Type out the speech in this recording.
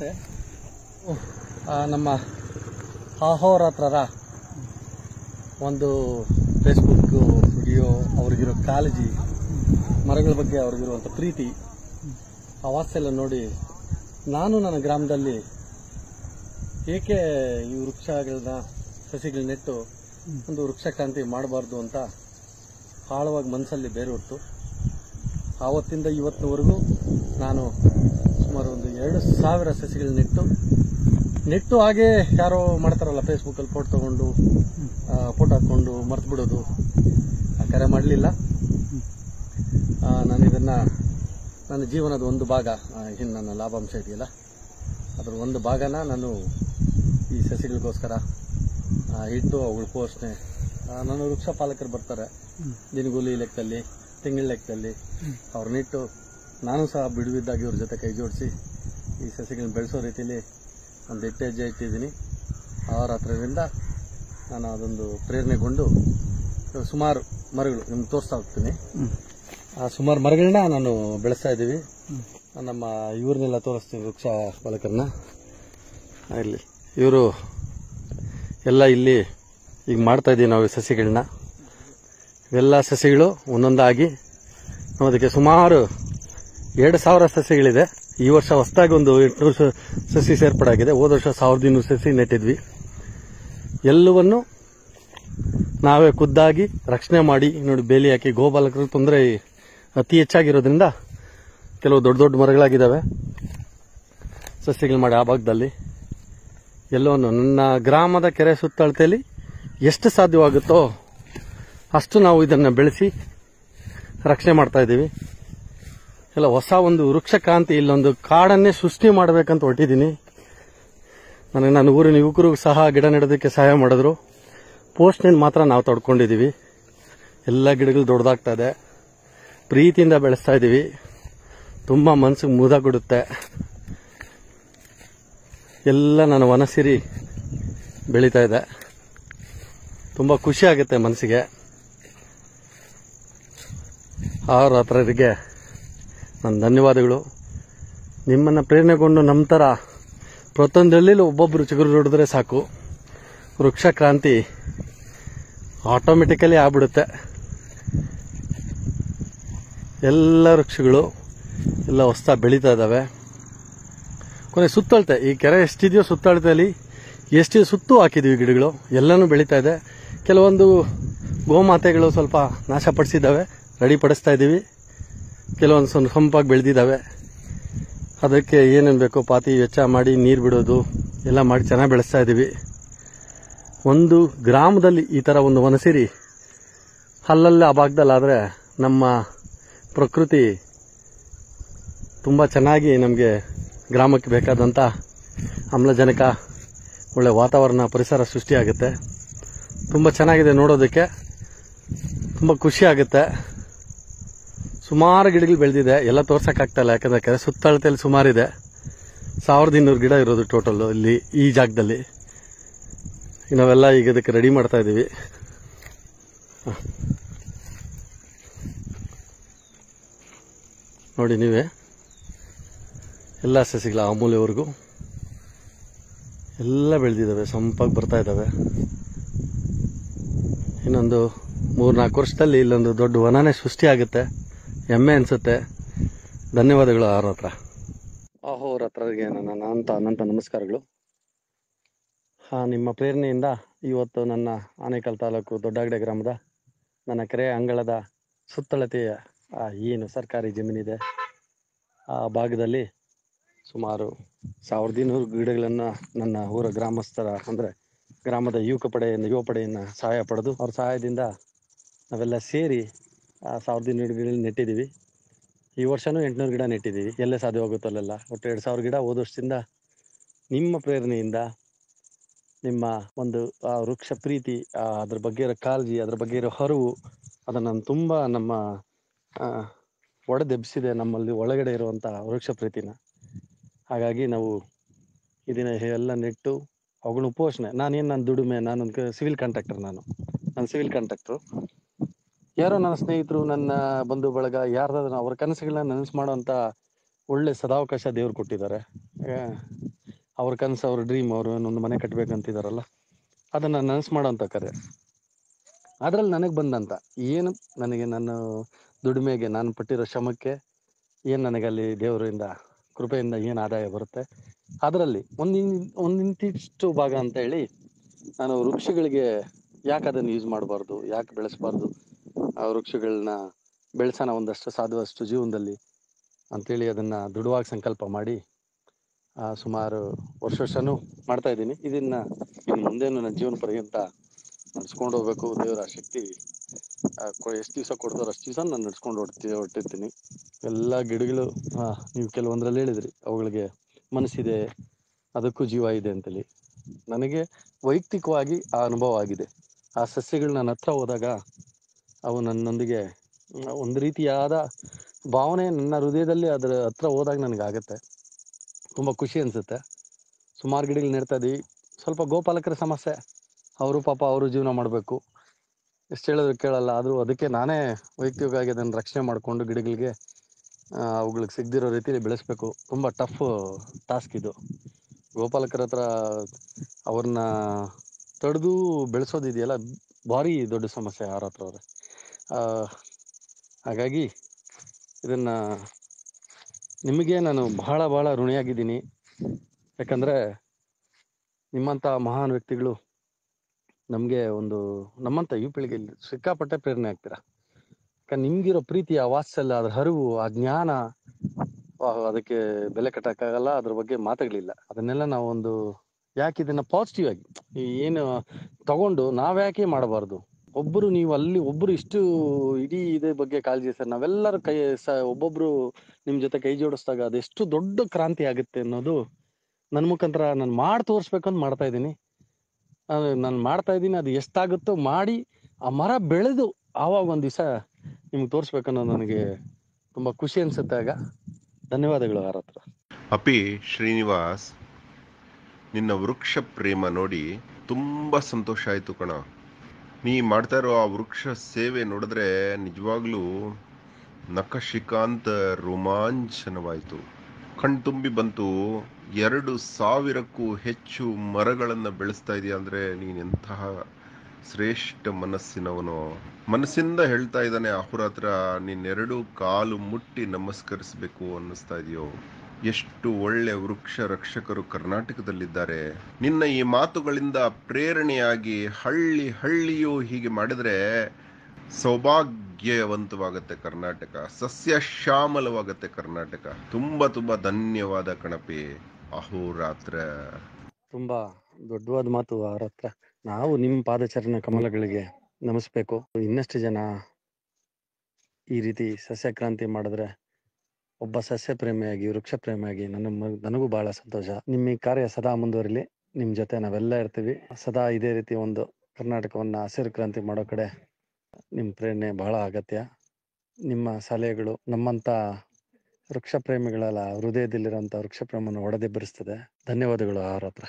ಆ, ನಮ್ಮ ಅಹೋರಾತ್ರರ ಒಂದು ಫೇಸ್ಬುಕ್ ವಿಡಿಯೋ ಅವ್ರಿಗಿರೋ ಕಾಳಜಿ ಮರಗಳ ಬಗ್ಗೆ ಅವ್ರಿಗಿರುವಂಥ ಪ್ರೀತಿ ಆ ವಾತ್ಸಲ್ಯ ಎಲ್ಲ ನೋಡಿ ನಾನು ನನ್ನ ಗ್ರಾಮದಲ್ಲಿ ಏಕೆ ಈ ವೃಕ್ಷಗಳನ್ನ ಸಸಿಗಳ ನೆಟ್ಟು ಒಂದು ವೃಕ್ಷ ಕ್ರಾಂತಿ ಮಾಡಬಾರ್ದು ಅಂತ ಆಳವಾಗಿ ಮನಸ್ಸಲ್ಲಿ ಬೇರೆ ಹೊತ್ತು ಆವತ್ತಿಂದ ಇವತ್ತಿನವರೆಗೂ ನಾನು ಸುಮಾರು ಒಂದು ಎರಡು ಸಾವಿರ ಸಸಿಗಳು ನೆಟ್ಟು ನೆಟ್ಟು ಹಾಗೆ ಯಾರೋ ಮಾಡ್ತಾರಲ್ಲ ಫೇಸ್ಬುಕ್ಕಲ್ಲಿ ಫೋಟೋ ತಗೊಂಡು ಫೋಟೋ ಹಾಕೊಂಡು ಮರ್ತು ಬಿಡೋದು ಆ ಕರೆ ಮಾಡಲಿಲ್ಲ. ನಾನು ಇದನ್ನ ನನ್ನ ಜೀವನದ ಒಂದು ಭಾಗ ಇನ್ನು ನನ್ನ ಲಾಭಾಂಶ ಇದೆಯಲ್ಲ ಅದ್ರ ಒಂದು ಭಾಗನ ನಾನು ಈ ಸಸಿಗಳಿಗೋಸ್ಕರ ಇಟ್ಟು ಅವುಗಳ ಪೋಷಣೆ ನಾನು ನನ್ನ ವೃಕ್ಷ ಪಾಲಕರು ಬರ್ತಾರೆ ದಿನಗೂಲಿ ಲೆಕ್ಕದಲ್ಲಿ ತಿಂಗಳ ಲೆಕ್ಕದಲ್ಲಿ ಅವ್ರನ್ನಿಟ್ಟು ನಾನು ಸಹ ಬಿಡುವಿದ್ದಾಗಿ ಇವ್ರ ಜೊತೆ ಕೈ ಜೋಡಿಸಿ ಈ ಸಸಿಗಳನ್ನ ಬೆಳೆಸೋ ರೀತಿಯಲ್ಲಿ ಒಂದು ಎಟ್ಟು ಹೆಜ್ಜೆ ಇಟ್ಟಿದ್ದೀನಿ. ಅವರ ಹತ್ರದಿಂದ ನಾನು ಅದೊಂದು ಪ್ರೇರಣೆಗೊಂಡು ಸುಮಾರು ಮರಗಳು ನಿಮ್ಗೆ ತೋರಿಸ್ತಾ ಹೋಗ್ತೀನಿ. ಆ ಸುಮಾರು ಮರಗಳನ್ನ ನಾನು ಬೆಳೆಸ್ತಾ ಇದ್ದೀವಿ. ನಮ್ಮ ಇವ್ರನ್ನೆಲ್ಲ ತೋರಿಸ್ತೀವಿ ವೃಕ್ಷ ಪಾಲಕರನ್ನ. ಇಲ್ಲಿ ಇವರು ಎಲ್ಲ ಇಲ್ಲಿ ಈಗ ಮಾಡ್ತಾ ಇದ್ದೀವಿ ನಾವು ಸಸಿಗಳನ್ನ. ಇವೆಲ್ಲ ಸಸಿಗಳು ಒಂದೊಂದಾಗಿ ಅದಕ್ಕೆ ಸುಮಾರು ಎರಡು ಸಾವಿರ ಸಸಿಗಳಿದೆ. ಈ ವರ್ಷ ಹೊಸದಾಗಿ ಒಂದು ಎಂಟುನೂರು ಸಸಿ ಸೇರ್ಪಡಾಗಿದೆ ಹೋದ ವರ್ಷ ಸಾವಿರದ ಇನ್ನೂರು ಸಸಿ ನೆಟ್ಟಿದ್ವಿ. ಎಲ್ಲವನ್ನು ನಾವೇ ಖುದ್ದಾಗಿ ರಕ್ಷಣೆ ಮಾಡಿ, ನೋಡಿ, ಬೇಲಿ ಹಾಕಿ, ಗೋಪಾಲಕರು ತೊಂದರೆ ಅತಿ ಹೆಚ್ಚಾಗಿರೋದ್ರಿಂದ ಕೆಲವು ದೊಡ್ಡ ದೊಡ್ಡ ಮರಗಳಾಗಿದ್ದಾವೆ. ಸಸಿಗಳು ಮಾಡಿ ಆ ಭಾಗದಲ್ಲಿ ಎಲ್ಲವನ್ನು ನನ್ನ ಗ್ರಾಮದ ಕೆರೆ ಸುತ್ತಳತೆಯಲ್ಲಿ ಎಷ್ಟು ಸಾಧ್ಯವಾಗುತ್ತೋ ಅಷ್ಟು ನಾವು ಇದನ್ನು ಬೆಳೆಸಿ ರಕ್ಷಣೆ ಮಾಡ್ತಾ ಇದ್ದೀವಿ. ಎಲ್ಲ ಹೊಸ ಒಂದು ವೃಕ್ಷ ಕ್ರಾಂತಿ ಇಲ್ಲೊಂದು ಕಾಡನ್ನೇ ಸೃಷ್ಟಿ ಮಾಡಬೇಕಂತ ಹೊಟ್ಟಿದ್ದೀನಿ ನನಗೆ ನನ್ನ ಊರಿನ ಯುವಕರು ಸಹ ಗಿಡ ನೆಡೋದಕ್ಕೆ ಸಹಾಯ ಮಾಡಿದ್ರು. ಪೋಸ್ಟ್ನಿಂದ ಮಾತ್ರ ನಾವು ತೊಡ್ಕೊಂಡಿದ್ದೀವಿ. ಎಲ್ಲ ಗಿಡಗಳು ದೊಡ್ಡದಾಗ್ತಾ ಇದೆ. ಪ್ರೀತಿಯಿಂದ ಬೆಳೆಸ್ತಾ ಇದ್ದೀವಿ ತುಂಬ ಮನಸ್ಸಿಗೆ ಮುದ ಕೊಡುತ್ತೆ. ಎಲ್ಲ ನನ್ನ ವನಸಿರಿ ಬೆಳೀತಾ ಇದೆ. ತುಂಬ ಖುಷಿ ಆಗುತ್ತೆ ಮನಸ್ಸಿಗೆ. ಆರು ಹತ್ರರಿಗೆ ನನ್ನ ಧನ್ಯವಾದಗಳು. ನಿಮ್ಮನ್ನು ಪ್ರೇರಣೆಗೊಂಡು ನಮ್ಮ ಥರ ಪ್ರತಿಯೊಂದರಲ್ಲಿ ಒಬ್ಬೊಬ್ಬರು ಚಿಗುರು ನೋಡಿದ್ರೆ ಸಾಕು. ವೃಕ್ಷ ಕ್ರಾಂತಿ ಆಟೋಮೆಟಿಕಲಿ ಆಗ್ಬಿಡುತ್ತೆ. ಎಲ್ಲ ವೃಕ್ಷಗಳು ಎಲ್ಲ ಹೊಸ ಬೆಳೀತಾ ಇದ್ದಾವೆ ಕೊನೆ ಸುತ್ತಳತೆ, ಈ ಕೆರೆ ಎಷ್ಟಿದೆಯೋ ಸುತ್ತಳತೆಯಲ್ಲಿ ಎಷ್ಟು ಸುತ್ತು ಹಾಕಿದ್ದೀವಿ ಗಿಡಗಳು, ಎಲ್ಲನೂ ಬೆಳೀತಾ ಇದೆ. ಕೆಲವೊಂದು ಗೋಮಾತೆಗಳು ಸ್ವಲ್ಪ ನಾಶಪಡಿಸಿದ್ದಾವೆ ರೆಡಿ ಪಡಿಸ್ತಾ ಇದ್ದೀವಿ. ಕೆಲವೊಂದು ಸ್ವಲ್ಪ ಸೊಂಪಾಗಿ ಬೆಳೆದಿದ್ದಾವೆ. ಅದಕ್ಕೆ ಏನೇನು ಬೇಕೋ ಪಾತಿ ವೆಚ್ಚ ಮಾಡಿ ನೀರು ಬಿಡೋದು, ಎಲ್ಲ ಮಾಡಿ ಚೆನ್ನಾಗಿ ಬೆಳೆಸ್ತಾ ಇದ್ದೀವಿ ಒಂದು ಗ್ರಾಮದಲ್ಲಿ ಈ ಥರ ಒಂದು ವನಸಿರಿ ಅಲ್ಲಲ್ಲೇ ಆ ಭಾಗದಲ್ಲಾದರೆ ನಮ್ಮ ಪ್ರಕೃತಿ ತುಂಬ ಚೆನ್ನಾಗಿ ನಮಗೆ ಗ್ರಾಮಕ್ಕೆ ಬೇಕಾದಂಥ ಆಮ್ಲಜನಕ, ಒಳ್ಳೆ ವಾತಾವರಣ, ಪರಿಸರ ಸೃಷ್ಟಿಯಾಗುತ್ತೆ. ತುಂಬ ಚೆನ್ನಾಗಿದೆ ನೋಡೋದಕ್ಕೆ. ತುಂಬ ಖುಷಿ ಆಗುತ್ತೆ. ಸುಮಾರು ಗಿಡಗಳು ಬೆಳೆದಿದೆ. ಎಲ್ಲ ತೋರ್ಸೋಕ್ಕಾಗ್ತಾಯಿಲ್ಲ ಯಾಕಂದ್ರೆ ಸುತ್ತಳತೆಯಲ್ಲಿ ಸುಮಾರಿದೆ ಸಾವಿರದ ಇನ್ನೂರು ಗಿಡ ಇರೋದು ಟೋಟಲ್ ಇಲ್ಲಿ ಈ ಜಾಗದಲ್ಲಿ. ನಾವೆಲ್ಲ ಈಗ ಇದಕ್ಕೆ ರೆಡಿ ಮಾಡ್ತಾ ಇದ್ದೀವಿ. ನೋಡಿ ನೀವೇ. ಎಲ್ಲ ಸಸಿಗಳ ಅಮೂಲ್ಯವರೆಗೂ ಎಲ್ಲ ಬೆಳೆದಿದ್ದಾವೆ. ಸಂಪಾಗಿ ಬರ್ತಾ ಇದ್ದಾವೆ. ಇನ್ನೊಂದು ಮೂರ್ನಾಲ್ಕು ವರ್ಷದಲ್ಲಿ ಇಲ್ಲೊಂದು ದೊಡ್ಡ ವನನೇ ಸೃಷ್ಟಿ ಆಗುತ್ತೆ. ಹೆಮ್ಮೆ ಅನ್ಸುತ್ತೆ. ಧನ್ಯವಾದಗಳು ಅವ್ರ ಹತ್ರ ಅಹೋರ ಹತ್ರಗೆ ನನ್ನ ಅನಂತ ಅನಂತ ನಮಸ್ಕಾರಗಳು. ಹಾ, ನಿಮ್ಮ ಪ್ರೇರಣೆಯಿಂದ ಇವತ್ತು ನನ್ನ ಆನೇಕಲ್ ತಾಲೂಕು ದೊಡ್ಡಗಡೆ ಗ್ರಾಮದ ನನ್ನ ಕೆರೆ ಅಂಗಳದ ಸುತ್ತಳತೆಯ ಏನು ಸರ್ಕಾರಿ ಜಮೀನಿದೆ, ಆ ಭಾಗದಲ್ಲಿ ಸುಮಾರು ಸಾವಿರದ ಇನ್ನೂರು ಗಿಡಗಳನ್ನು ನನ್ನ ಊರ ಗ್ರಾಮಸ್ಥರ, ಅಂದರೆ ಗ್ರಾಮದ ಯುವಕ ಪಡೆಯನ್ನು ಯುವ ಪಡೆಯನ್ನು ಸಹಾಯ ಪಡೆದು ಅವ್ರ ಸಹಾಯದಿಂದ ನಾವೆಲ್ಲ ಸೇರಿ ಸಾವಿರದ ಇನ್ನೂರು ಗಿಡ ನೆಟ್ಟಿದ್ದೀವಿ ಈ ವರ್ಷವೂ ಎಂಟುನೂರು ಗಿಡ ನೆಟ್ಟಿದ್ದೀವಿ ಎಲ್ಲೇ ಸಾಧ್ಯವಾಗುತ್ತೋ ಅಲ್ಲೆಲ್ಲ. ಒಟ್ಟು ಎರಡು ಸಾವಿರ ಗಿಡ ಹೋದ ವರ್ಷದಿಂದ ನಿಮ್ಮ ಪ್ರೇರಣೆಯಿಂದ ನಿಮ್ಮ ಒಂದು ಆ ವೃಕ್ಷ ಪ್ರೀತಿ ಅದ್ರ ಬಗ್ಗೆ ಇರೋ ಕಾಳಜಿ ಅದ್ರ ಬಗ್ಗೆ ಇರೋ ಹರಿವು ಅದನ್ನು ತುಂಬ ನಮ್ಮ ಆ, ಒಡೆದೆಬ್ಸಿದೆ ನಮ್ಮಲ್ಲಿ ಒಳಗಡೆ ಇರುವಂಥ ವೃಕ್ಷ ಪ್ರೀತಿನ. ಹಾಗಾಗಿ ನಾವು ಇದನ್ನ ಎಲ್ಲ ನೆಟ್ಟು ಅವುಗಳ ಪೋಷಣೆ ನಾನೇನು ನನ್ನ ದುಡಿಮೆ? ನಾನೊಂದು ಸಿವಿಲ್ ಕಾಂಟ್ರಾಕ್ಟರ್ ನಾನು. ನಾನು ಸಿವಿಲ್ ಕಾಂಟ್ರಾಕ್ಟ್ರು ಯಾರೋ ನನ್ನ ಸ್ನೇಹಿತರು, ನನ್ನ ಬಂಧು ಬಳಗ, ಯಾರ್ದಾದ್ರು ಅವ್ರ ಕನಸುಗಳನ್ನ ನನಸು ಮಾಡೋಂಥ ಒಳ್ಳೆ ಸದಾವಕಾಶ ದೇವ್ರು ಕೊಟ್ಟಿದ್ದಾರೆ. ಅವ್ರ ಕನಸು, ಅವ್ರ ಡ್ರೀಮ್ ಅವ್ರು ಒಂದು ಮನೆ ಕಟ್ಟಬೇಕಂತಿದಾರಲ್ಲ ಅದನ್ನ ನನಸು ಮಾಡೋಂಥ ಕರೆ. ಅದ್ರಲ್ಲಿ ನನಗೆ ಬಂದಂತ, ಏನು ನನಗೆ ನನ್ನ ದುಡಿಮೆಗೆ, ನಾನು ಪಟ್ಟಿರೋ ಶ್ರಮಕ್ಕೆ, ಏನು ನನಗೆ ಅಲ್ಲಿ ದೇವರಿಂದ, ಕೃಪೆಯಿಂದ ಏನು ಆದಾಯ ಬರುತ್ತೆ, ಅದರಲ್ಲಿ ಒಂದು ಒಂದಿಂತಿಷ್ಟು ಭಾಗ ಅಂತ ಹೇಳಿ, ನಾನು ವೃಕ್ಷಗಳಿಗೆ ಯಾಕೆ ಅದನ್ನು ಯೂಸ್ ಮಾಡಬಾರ್ದು, ಯಾಕೆ ಬೆಳೆಸಬಾರ್ದು ವೃಕ್ಷಗಳನ್ನ ಬೆಳೆಸೋಣ ಒಂದಷ್ಟು ಸಾಧುವಷ್ಟು ಜೀವನದಲ್ಲಿ ಅಂತೇಳಿ ಅದನ್ನು ದೃಢವಾಗಿ ಸಂಕಲ್ಪ ಮಾಡಿ ಆ, ಸುಮಾರು ವರ್ಷ ವರ್ಷನೂ ಮಾಡ್ತಾ ಇದ್ದೀನಿ. ಇದನ್ನ ಇನ್ನು ಮುಂದೇನು ನನ್ನ ಜೀವನ ಪರ್ಯಂತ ನಡ್ಸ್ಕೊಂಡು ಹೋಗ್ಬೇಕು ದೇವರ ಶಕ್ತಿ. ಎಷ್ಟು ದಿವಸ ಕೊಡ್ತಾರೋ ಅಷ್ಟು ದಿವಸ ನಾನು ನಡ್ಸ್ಕೊಂಡು ಹೊಡ್ತಿ ಹೊಟ್ಟಿರ್ತೀನಿ ಎಲ್ಲ ಗಿಡಗಳು ನೀವು ಕೆಲವೊಂದರಲ್ಲಿ ಹೇಳಿದ್ರಿ ಅವುಗಳಿಗೆ ಮನಸ್ಸಿದೆ ಅದಕ್ಕೂ ಜೀವ ಇದೆ ಅಂತೇಳಿ. ನನಗೆ ವೈಯಕ್ತಿಕವಾಗಿ ಆ ಅನುಭವ ಆಗಿದೆ. ಆ ಸಸ್ಯಗಳು ನನ್ನ ಹತ್ರ ಹೋದಾಗ ಅವು ನನ್ನೊಂದಿಗೆ, ಒಂದು ರೀತಿಯಾದ ಭಾವನೆ ನನ್ನ ಹೃದಯದಲ್ಲಿ ಅದರ ಹತ್ರ ಹೋದಾಗ ಆಗುತ್ತೆ ತುಂಬ ಖುಷಿ ಅನಿಸುತ್ತೆ. ಸುಮಾರು ಗಿಡಗಳು ನೆಡ್ತಾ ಇದ್ದೀವಿ ಸ್ವಲ್ಪ ಗೋಪಾಲಕರ ಸಮಸ್ಯೆ. ಅವರು ಪಾಪ ಅವರು ಜೀವನ ಮಾಡಬೇಕು. ಎಷ್ಟು ಹೇಳಿದ್ರು ಕೇಳಲ್ಲ. ಆದರೂ ಅದಕ್ಕೆ ನಾನೇ ವೈಯಕ್ತಿಕವಾಗಿ ಅದನ್ನು ರಕ್ಷಣೆ ಮಾಡಿಕೊಂಡು ಗಿಡಗಳಿಗೆ ಅವುಗಳಿಗೆ ಸಿಗದಿರೋ ರೀತಿಯಲ್ಲಿ ಬೆಳೆಸಬೇಕು. ತುಂಬ ಟಫ್ ಟಾಸ್ಕ್ ಇದು. ಗೋಪಾಲಕರ ಹತ್ರ ಅವ್ರನ್ನ ತಡೆದು ಬೆಳೆಸೋದಿದೆಯಲ್ಲ? ಭಾರಿ ದೊಡ್ಡ ಸಮಸ್ಯೆ ಯಾರ ಹತ್ರ ಹಾಗಾಗಿ ಇದನ್ನ ನಿಮಗೆ ನಾನು ಬಹಳ ಬಹಳ ಋಣಿಯಾಗಿದ್ದೀನಿ. ಯಾಕಂದ್ರೆ ನಿಮ್ಮಂಥ ಮಹಾನ್ ವ್ಯಕ್ತಿಗಳು ನಮಗೆ ಒಂದು ನಮ್ಮಂಥ ಯು ಪೀಳಿಗೆಯಲ್ಲಿ ಸಿಕ್ಕಾಪಟ್ಟೆ ಪ್ರೇರಣೆ ಆಗ್ತೀರಾ? ಯಾಕಂದ್ರೆ ನಿಮ್ಗಿರೋ ಪ್ರೀತಿ, ಆ ವಾತ್ಸಲ್ಯ, ಅದ್ರ ಹರಿವು, ಆ ಜ್ಞಾನ ಅದಕ್ಕೆ ಬೆಲೆ ಕಟ್ಟಕ್ಕಾಗಲ್ಲ, ಅದ್ರ ಬಗ್ಗೆ ಮಾತುಗಳಿಲ್ಲ. ಅದನ್ನೆಲ್ಲ ನಾವು ಒಂದು ಯಾಕೆ ಇದನ್ನ ಪಾಸಿಟಿವ್ ಆಗಿ ಏನು ತಗೊಂಡು ನಾವ್ಯಾಕೆ ಮಾಡಬಾರ್ದು? ಒಬ್ಬರು ನೀವು ಅಲ್ಲಿ ಒಬ್ಬರು ಇಷ್ಟು ಇಡೀ ಇದೇ ಬಗ್ಗೆ ಕಾಳಜಿ ಸರ್. ನಾವೆಲ್ಲರೂ ಕೈ ಸ ಒಬ್ಬೊಬ್ರು ನಿಮ್ ಜೊತೆ ಕೈ ಜೋಡಿಸಿದಾಗ ಅದೆಷ್ಟು ದೊಡ್ಡ ಕ್ರಾಂತಿ ಆಗುತ್ತೆ ಅನ್ನೋದು ನನ್ನ ಮುಖಾಂತರ ನಾನು ಮಾಡಿ ಅಂತ ಮಾಡ್ತಾ ಇದ್ದೀನಿ. ನಾನು ಮಾಡ್ತಾ ಇದ್ದೀನಿ, ಅದು ಎಷ್ಟಾಗುತ್ತೋ ಮಾಡಿ ಆ ಮರ ಬೆಳೆದು ಆವಾಗ ಒಂದು ದಿವಸ ನಿಮ್ಗೆ ತೋರಿಸ್ಬೇಕನ್ನೋ ನನಗೆ ತುಂಬಾ ಖುಷಿ ಅನ್ಸುತ್ತೆ ಆಗ. ಧನ್ಯವಾದಗಳು ಯಾರ ಹತ್ರ ಅಪಿ ಶ್ರೀನಿವಾಸ್, ನಿನ್ನ ವೃಕ್ಷ ಪ್ರೇಮ ನೋಡಿ ತುಂಬ ಸಂತೋಷ ಆಯಿತು ಕಣ. ನೀ ಮಾಡ್ತಾ ಇರೋ ಆ ವೃಕ್ಷ ಸೇವೆ ನೋಡಿದ್ರೆ ನಿಜವಾಗ್ಲೂ ನಖಶಿಕಾಂತ ರೋಮಾಂಚನವಾಯಿತು. ಕಣ್ತುಂಬಿ ಬಂತು, ಎರಡು ಸಾವಿರಕ್ಕೂ ಹೆಚ್ಚು ಮರಗಳನ್ನು ಬೆಳೆಸ್ತಾ ಇದೆಯಾ ಅಂದರೆ ನೀನೆಂತಹ ಶ್ರೇಷ್ಠ ಮನಸ್ಸಿನವನು. ಮನಸ್ಸಿಂದ ಹೇಳ್ತಾ ಇದ್ದಾನೆ ಅಹುರಾತ್ರ ನೀನೆರಡು ಕಾಲು ಮುಟ್ಟಿ ನಮಸ್ಕರಿಸಬೇಕು ಅನ್ನಿಸ್ತಾ ಇದೆಯೋ. ಎಷ್ಟು ಒಳ್ಳೆ ವೃಕ್ಷ ರಕ್ಷಕರು ಕರ್ನಾಟಕದಲ್ಲಿದ್ದಾರೆ. ನಿನ್ನ ಈ ಮಾತುಗಳಿಂದ ಪ್ರೇರಣೆಯಾಗಿ ಹಳ್ಳಿ ಹಳ್ಳಿಯೂ ಹೀಗೆ ಮಾಡಿದ್ರೆ ಸೌಭಾಗ್ಯವಂತವಾಗತ್ತೆ ಕರ್ನಾಟಕ ಸಸ್ಯ ಶ್ಯಾಮಲವಾಗತ್ತೆ ಕರ್ನಾಟಕ. ತುಂಬಾ ತುಂಬಾ ಧನ್ಯವಾದ ಕಣಪಿ ಅಹೋರಾತ್ರ. ತುಂಬಾ ದೊಡ್ಡವಾದ ಮಾತು ಅವರ ಹತ್ರ ನಾವು ನಿಮ್ಮ ಪಾದಚರಣ ಕಮಲಗಳಿಗೆ ನಮಿಸ್ಬೇಕು. ಇನ್ನಷ್ಟು ಜನ ಈ ರೀತಿ ಸಸ್ಯ ಕ್ರಾಂತಿ ಮಾಡಿದ್ರೆ ಒಬ್ಬ ಸಸ್ಯ ಪ್ರೇಮಿಯಾಗಿ, ವೃಕ್ಷ ಪ್ರೇಮಿಯಾಗಿ ನನ್ನ ನನಗೂ ಬಹಳ ಸಂತೋಷ. ನಿಮ್ಮ ಈ ಕಾರ್ಯ ಸದಾ ಮುಂದುವರಿಲಿ. ನಿಮ್ಮ ಜೊತೆ ನಾವೆಲ್ಲ ಇರ್ತೀವಿ. ಸದಾ ಇದೇ ರೀತಿ ಒಂದು ಕರ್ನಾಟಕವನ್ನ ಹಸಿರು ಕ್ರಾಂತಿ ಮಾಡೋ ಕಡೆ ನಿಮ್ಮ ಪ್ರೇರಣೆ ಬಹಳ ಅಗತ್ಯ. ನಿಮ್ಮ ಸಲಹೆಗಳು ನಮ್ಮಂತ ವೃಕ್ಷ ಪ್ರೇಮಿಗಳ ಹೃದಯದಲ್ಲಿರುವಂತ ವೃಕ್ಷ ಪ್ರೇಮವನ್ನು ಒಡೆದೆಬ್ಬರಿಸ್ತದೆ ಧನ್ಯವಾದಗಳು ಅವರ ಹತ್ರ.